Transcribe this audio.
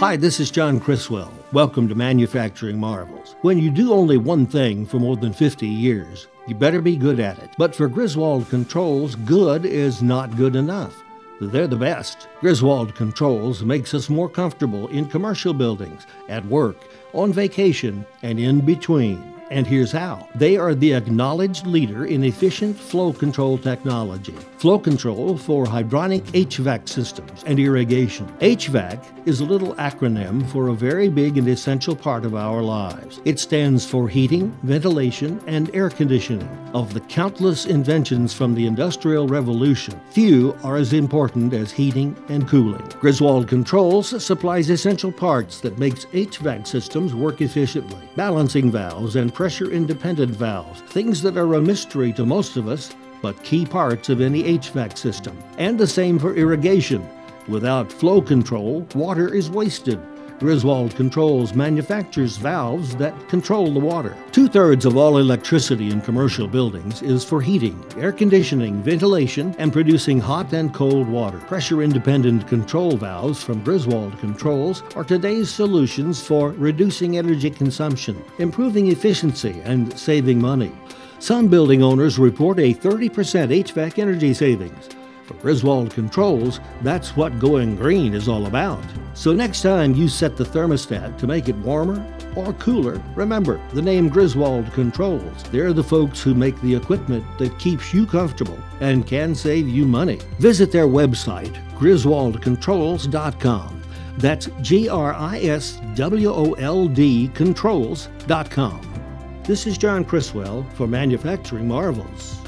Hi, this is John Criswell. Welcome to Manufacturing Marvels. When you do only one thing for more than 50 years, you better be good at it. But for Griswold Controls, good is not good enough. They're the best. Griswold Controls makes us more comfortable in commercial buildings, at work, on vacation, and in between. And here's how. They are the acknowledged leader in efficient flow control technology. Flow control for hydronic HVAC systems and irrigation. HVAC is a little acronym for a very big and essential part of our lives. It stands for heating, ventilation, and air conditioning. Of the countless inventions from the Industrial Revolution, few are as important as heating and cooling. Griswold Controls supplies essential parts that makes HVAC systems work efficiently. Balancing valves and pressure independent valves, things that are a mystery to most of us, but key parts of any HVAC system. And the same for irrigation. Without flow control, water is wasted. Griswold Controls manufactures valves that control the water. Two thirds of all electricity in commercial buildings is for heating, air conditioning, ventilation, and producing hot and cold water. Pressure independent control valves from Griswold Controls are today's solutions for reducing energy consumption, improving efficiency, and saving money. Some building owners report a 30% HVAC energy savings. For Griswold Controls, that's what going green is all about. So next time you set the thermostat to make it warmer or cooler, remember the name Griswold Controls. They're the folks who make the equipment that keeps you comfortable and can save you money. Visit their website, griswoldcontrols.com. That's G R I S W O L D controls.com. This is John Criswell for Manufacturing Marvels.